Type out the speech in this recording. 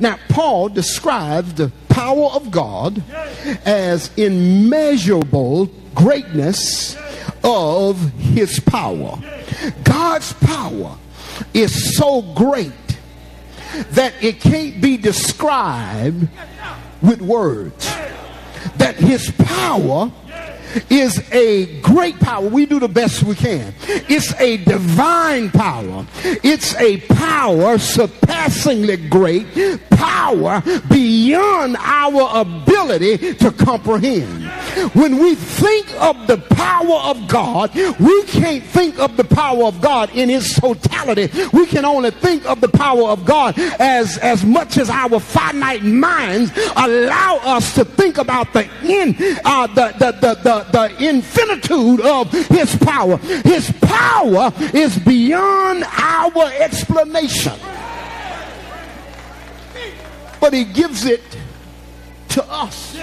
Now, Paul describes the power of God as immeasurable greatness of his power. God's power is so great that it can't be described with words. That his power is a great power. We do the best we can. It's a divine power. It's a power surpassingly great, power beyond our ability to comprehend. When we think of the power of God, we can't think of the power of God in its totality. We can only think of the power of God as, as much as our finite minds allow us to think about the in uh, the, the, the, the the infinitude of his power. His power is beyond our explanation. But he gives it to us.